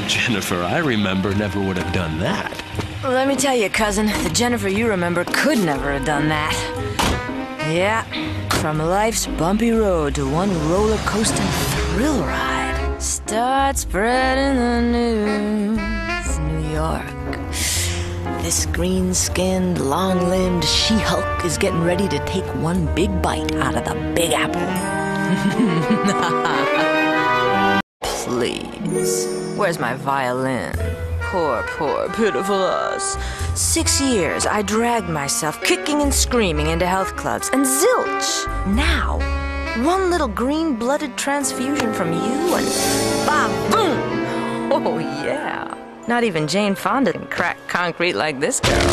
Jennifer I remember never would have done that. Well, let me tell you, cousin, the Jennifer you remember could never have done that. Yeah, from life's bumpy road to one roller coaster thrill ride. Start spreading the news, New York. This green skinned, long limbed She Hulk is getting ready to take one big bite out of the Big Apple. Please. Where's my violin? Poor, poor, pitiful us. Six years I dragged myself kicking and screaming into health clubs, and zilch! Now, one little green blooded transfusion from you, and boom! Oh, yeah. Not even Jane Fonda can crack concrete like this girl.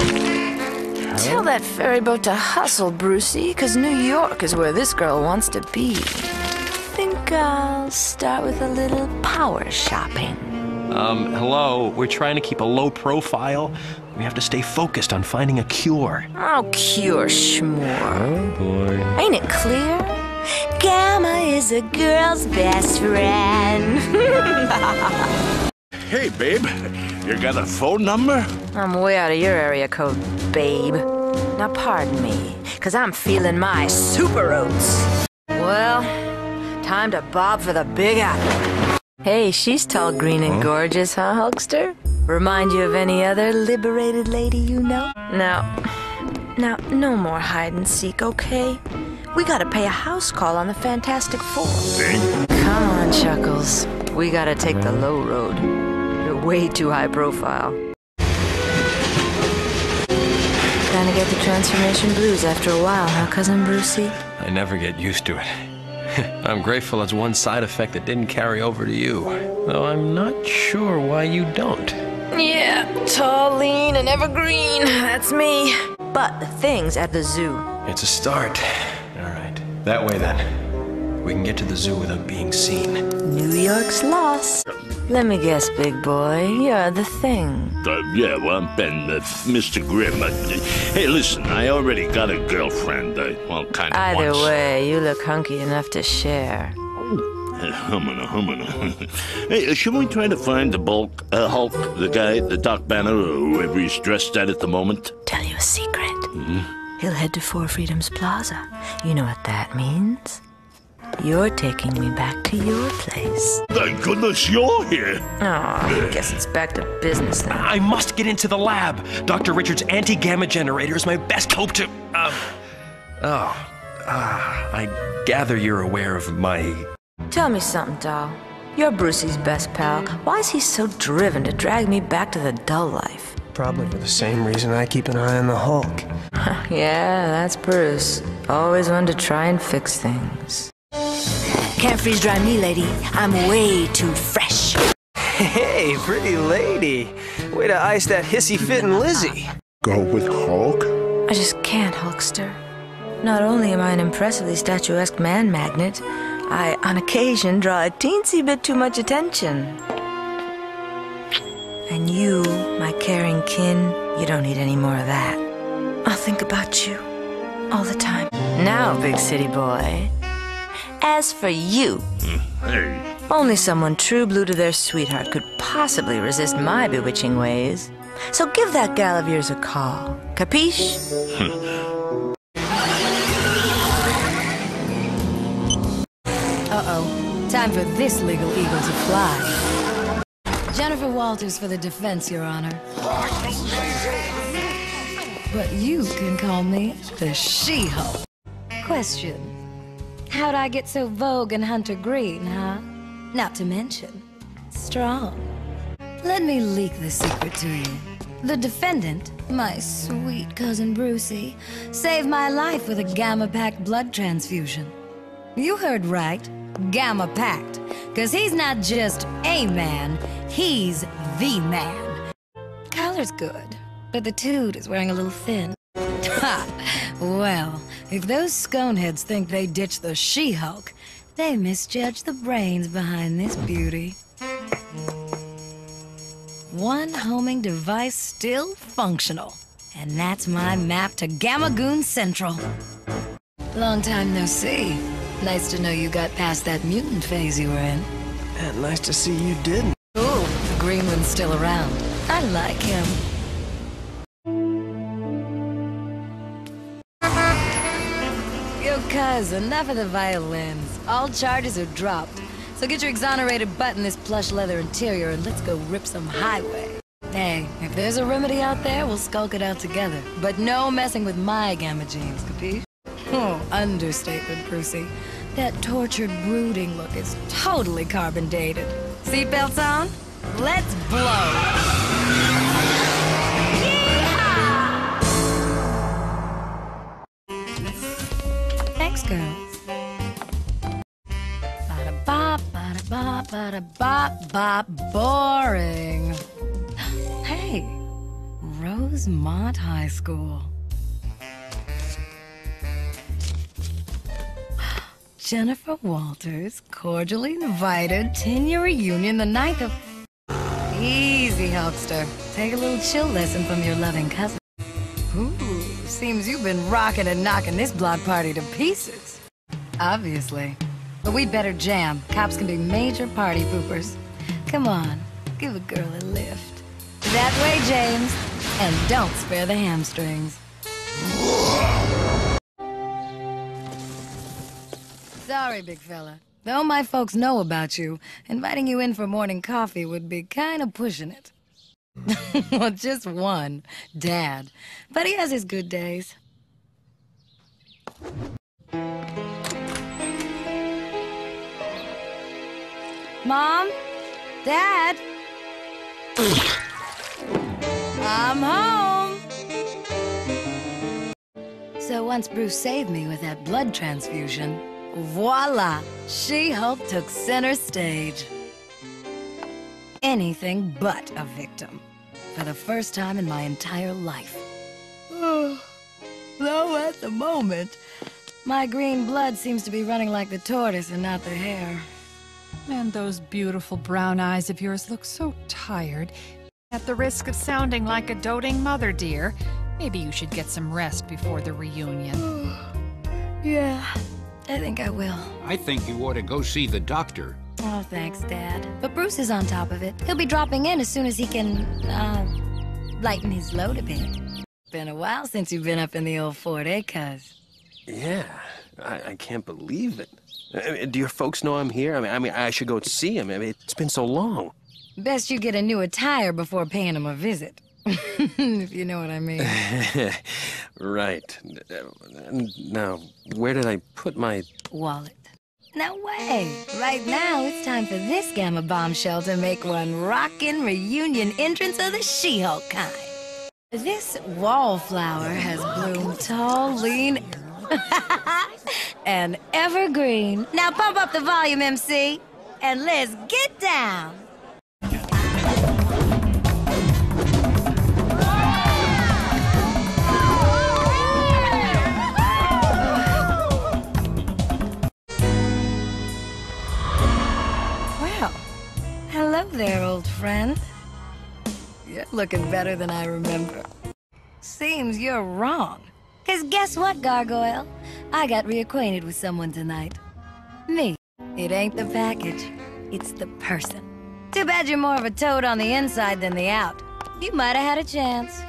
Tell that ferry boat to hustle, Brucey, because New York is where this girl wants to be. Think I'll start with a little power shopping. Um, hello, we're trying to keep a low profile. We have to stay focused on finding a cure. Oh, cure schmore. Boy. Ain't it clear? Gamma is a girl's best friend. Hey, babe, you got a phone number? I'm way out of your area code, babe. Now, pardon me, because I'm feeling my super oats. Well, time to bob for the big apple. Hey, she's tall, green, and gorgeous, huh, Hulkster? Remind you of any other liberated lady you know? Now, now, no more hide and seek, okay? We gotta pay a house call on the Fantastic Four. Come on, Chuckles. We gotta take the low road. You're way too high profile. Gonna get the transformation blues after a while, huh, Cousin Brucey? I never get used to it. I'm grateful it's one side effect that didn't carry over to you. Though I'm not sure why you don't. Yeah, tall, lean, and evergreen. That's me. But the thing's at the zoo. It's a start. All right. That way then. We can get to the zoo without being seen. New York's lost. Let me guess, big boy. You're the thing. Uh, yeah, well, I'm Ben, uh, Mr. Grimm. Uh, hey, listen, I already got a girlfriend. Uh, well, kind of Either once. way, you look hunky enough to share. Uh, Humana, humana. hey, uh, should we try to find the bulk, uh, Hulk, the guy, the Doc Banner, or whoever he's dressed at at the moment? Tell you a secret. He'll head to Four Freedoms Plaza. You know what that means? You're taking me back to your place. Thank goodness you're here. Oh, I guess it's back to business then. I must get into the lab. Dr. Richards' anti gamma generator is my best hope to. Um, oh. Uh, I gather you're aware of my. Tell me something, doll. You're Brucey's best pal. Why is he so driven to drag me back to the dull life? Probably for the same reason I keep an eye on the Hulk. Yeah, that's Bruce. Always one to try and fix things. Can't freeze dry me, lady. I'm way too fresh. Hey, pretty lady. Way to ice that hissy fitting Lizzie. Go with Hulk? I just can't, Hulkster. Not only am I an impressively statuesque man magnet, I, on occasion, draw a teensy bit too much attention. And you, my caring kin, you don't need any more of that. I'll think about you all the time. Now, big city boy. As for you, Hey, only someone true blue to their sweetheart could possibly resist my bewitching ways. So give that gal of yours a call. Capiche? Uh-oh. Time for this legal eagle to fly. Jennifer Walters for the defense, Your Honor. But you can call me the She-Hulk. Question. How'd I get so vogue and hunter green, huh? Not to mention, strong. Let me leak the secret to you. The defendant, my sweet cousin Brucey, saved my life with a gamma-packed blood transfusion. You heard right. Gamma packed. Cause he's not just a man, he's the man. Color's good, but the toot is wearing a little thin. Ha! Well, if those sconeheads think they ditched the She-Hulk, they misjudge the brains behind this beauty. one homing device still functional. And that's my map to Gamagoon Central. Long time no see. Nice to know you got past that mutant phase you were in. And nice to see you didn't. Ooh, the green one's still around. I like him. Cuz, enough of the violins. All charges are dropped. So get your exonerated butt in this plush leather interior and let's go rip some highway. Hey, if there's a remedy out there, we'll skulk it out together. But no messing with my gamma genes, capiche? Oh, understatement, Brucey. That tortured, brooding look is totally carbon dated. Seatbelts on? Let's blow! Boring. Hey, Rosemont High School. Jennifer Walters cordially invited 10 year reunion the night of. Easy, Hulkster. Take a little chill lesson from your loving cousin. Ooh, seems you've been rocking and knocking this block party to pieces. Obviously. But we better jam. Cops can be major party poopers. Come on, give a girl a lift. That way, James. And don't spare the hamstrings. Sorry, big fella. Though my folks know about you, inviting you in for morning coffee would be kind of pushing it. well, just one, Dad. But he has his good days. Mom? Dad? I'm home! So once Bruce saved me with that blood transfusion, voila! She-Hulk took center stage. Anything but a victim. For the first time in my entire life. Though at the moment, my green blood seems to be running like the tortoise and not the hare. And those beautiful brown eyes of yours look so tired. At the risk of sounding like a doting mother, dear, maybe you should get some rest before the reunion. Yeah, I think I will. I think you ought to go see the doctor. Oh, thanks, Dad. But Bruce is on top of it. He'll be dropping in as soon as he can, uh, lighten his load a bit. Been a while since you've been up in the old fort, eh, cuz? Yeah, I, I can't believe it. Mean, do your folks know I'm here? I mean, I mean, I should go see them. I mean, it's been so long. Best you get a new attire before paying him a visit. if you know what I mean. right. Now, where did I put my? Wallet. No way. Right now, it's time for this Gamma bombshell to make one rockin' reunion entrance of the She-Hulk kind. This wallflower has bloomed tall, lean, and evergreen. Now pump up the volume, MC, and let's get down. Well, hello there, old friend. You're looking better than I remember. Seems you're wrong. Cause guess what, Gargoyle? I got reacquainted with someone tonight. Me. It ain't the package, it's the person. Too bad you're more of a toad on the inside than the out. You might have had a chance.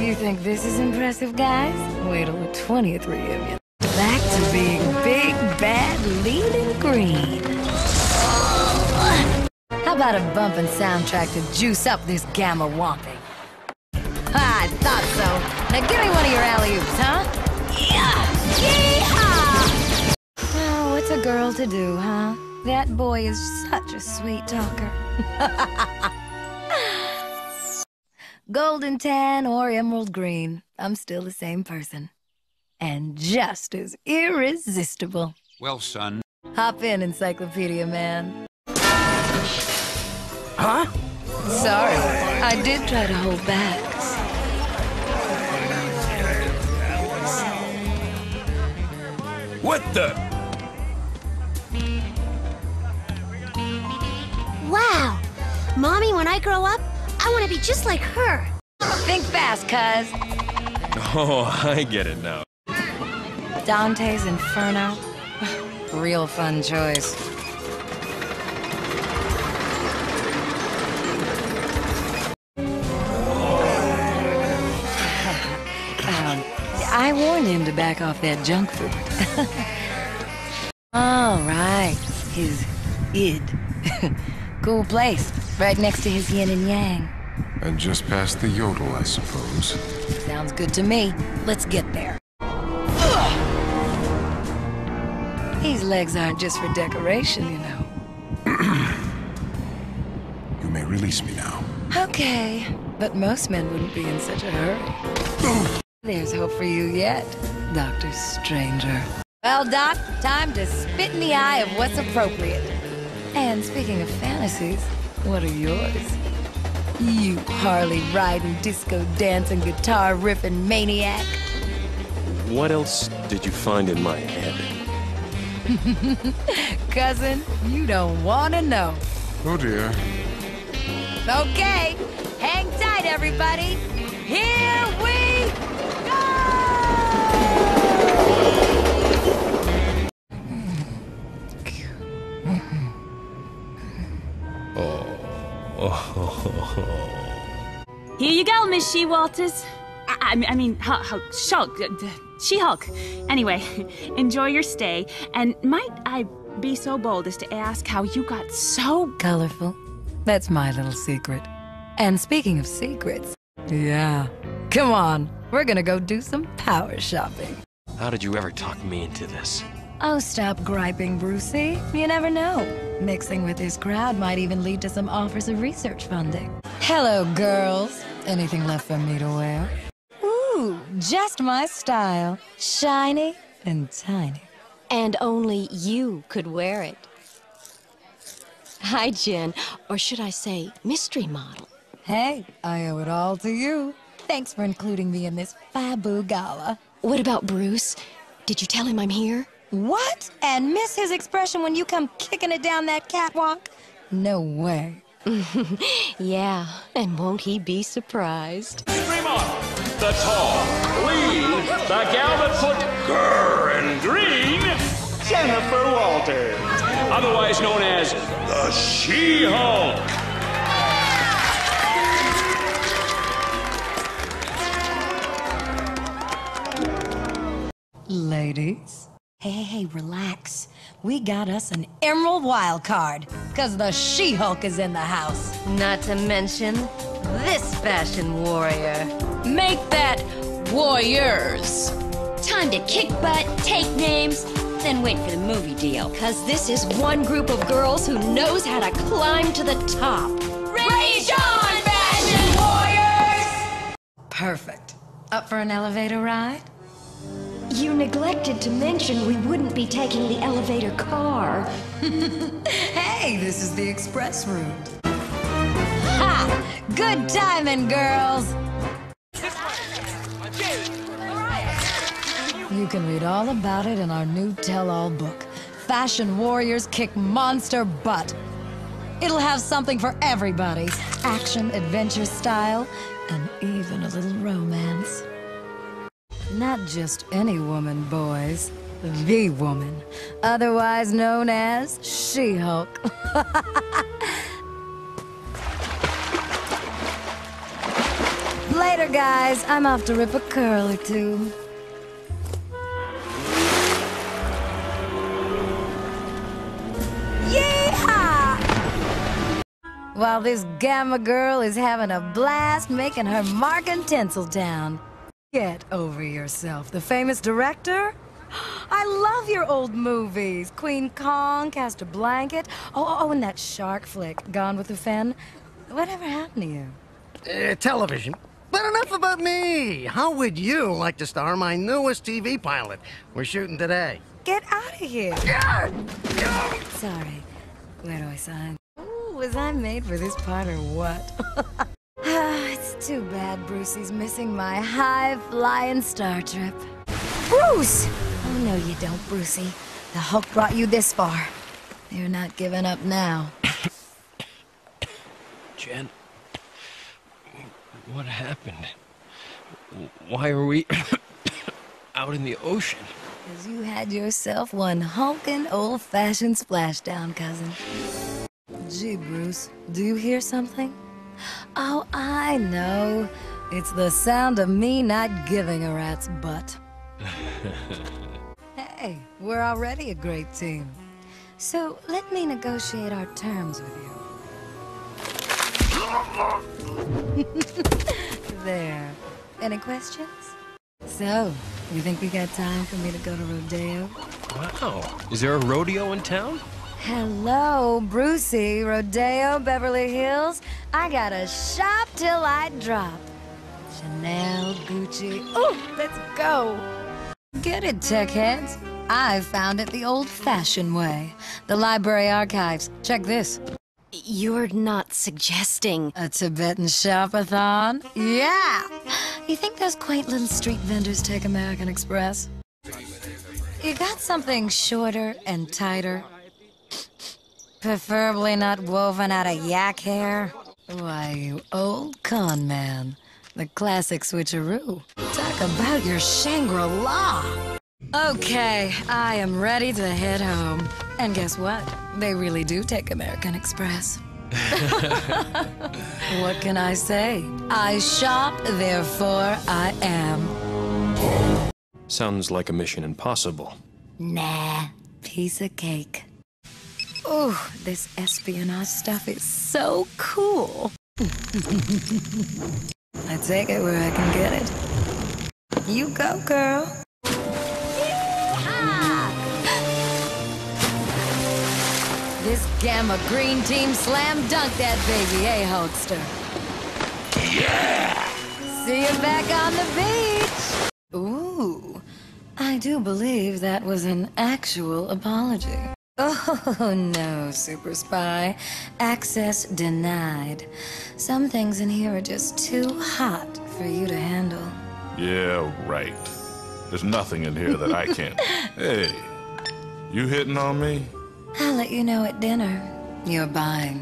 You think this is impressive, guys? Wait till the 20th reunion. Back to being big, bad, lean, and green. How about a bumpin' soundtrack to juice up this gamma womping? I thought so. Now give me one of your alley-oops, huh? Yeah! Yeehaw! Oh, what's a girl to do, huh? That boy is such a sweet talker. Golden tan or emerald green, I'm still the same person. And just as irresistible. Well, son, Hop in, Encyclopedia Man. Huh? Sorry, I did try to hold back. What the? Wow! Mommy, when I grow up, I want to be just like her. Think fast, cuz. Oh, I get it now. Dante's Inferno. Real fun choice. I warned him to back off that junk food. All right, his id. cool place, right next to his yin and yang. And just past the yodel, I suppose. Sounds good to me. Let's get there. These legs aren't just for decoration, you know. You may release me now. Okay, but most men wouldn't be in such a hurry. There's hope for you yet, Dr. Stranger. Well, Doc, time to spit in the eye of what's appropriate. And speaking of fantasies, what are yours? You Harley riding, disco dancing, guitar riffing maniac. What else did you find in my head? Cousin, you don't want to know. Oh dear. Okay, hang tight, everybody. Here we Here you go, Miss She Walters. I, I mean- I mean, Hulk, Hulk, Shulk, uh, She Hulk. Anyway, enjoy your stay. And might I be so bold as to ask how you got so Colorful. That's my little secret. And speaking of secrets, yeah. Come on, we're gonna go do some power shopping. How did you ever talk me into this? Oh, stop griping, Brucey. You never know. Mixing with his crowd might even lead to some offers of research funding. Hello, girls. Anything left for me to wear? Ooh, just my style. Shiny and tiny. And only you could wear it. Hi, Jen. Or should I say, mystery model. Hey, I owe it all to you. Thanks for including me in this Fabu gala. What about Bruce? Did you tell him I'm here? What? And miss his expression when you come kicking it down that catwalk? No way. Yeah, and won't he be surprised? The tall, lean, the gal that put grr and green, Jennifer Walters, otherwise known as the She-Hulk. Ladies? Hey, hey, hey, relax. We got us an Emerald Wild Card, because the She Hulk is in the house. Not to mention this fashion warrior. Make that warriors. Time to kick butt, take names, then wait for the movie deal. Cause this is one group of girls who knows how to climb to the top. Rage on, fashion warriors! Perfect. Up for an elevator ride? You neglected to mention we wouldn't be taking the elevator car. Hey, this is the express route. Ha! Good timing, girls! You can read all about it in our new tell-all book. Fashion Warriors Kick Monster Butt. It'll have something for everybody. Action, adventure style, and even a little romance. Not just any woman, boys. The woman. Otherwise known as She-Hulk. Later, guys. I'm off to rip a curl or two. While this Gamma girl is having a blast making her mark in Tinseltown. Get over yourself. The famous director? I love your old movies. Queen Kong, Cast a Blanket. Oh, oh, oh, and that shark flick, Gone with the Fin. Whatever happened to you? Uh, television. But enough about me. How would you like to star my newest TV pilot? We're shooting today. Get out of here. Sorry. Where do I sign? Ooh, was I made for this part or what? too bad Brucey's missing my high-flying star trip. Bruce! Oh, no, you don't, Brucey. The Hulk brought you this far. You're not giving up now. Jen, What happened? Why are we out in the ocean? Because you had yourself one honkin' old-fashioned splashdown, cousin. Gee, Bruce, do you hear something? Oh, I know. It's the sound of me not giving a rat's butt. Hey, we're already a great team. So let me negotiate our terms with you. there. Any questions? So, you think we got time for me to go to Rodeo? Wow. Is there a rodeo in town? Hello, Brucey, Rodeo, Beverly Hills. I gotta shop till I drop. Chanel, Gucci. Ooh, let's go. Get it, tech heads. I found it the old-fashioned way. The library archives. Check this. You're not suggesting a Tibetan shopathon? Yeah. You think those quaint little street vendors take American Express? You got something shorter and tighter? Preferably not woven out of yak hair? Why, you old con man. The classic switcheroo. Talk about your Shangri-La. Okay, I am ready to head home. And guess what? They really do take American Express. what can I say? I shop, therefore I am. Sounds like a mission impossible. Nah, piece of cake. Ooh, this espionage stuff is so cool. I take it where I can get it. You go, girl. This Gamma Green Team slam dunk that baby, eh, Hulkster? Yeah! See you back on the beach! Ooh, I do believe that was an actual apology. Oh, no, Super Spy. Access denied. Some things in here are just too hot for you to handle. Yeah, right. There's nothing in here that I can't. hey, you hitting on me? I'll let you know at dinner. You're buying.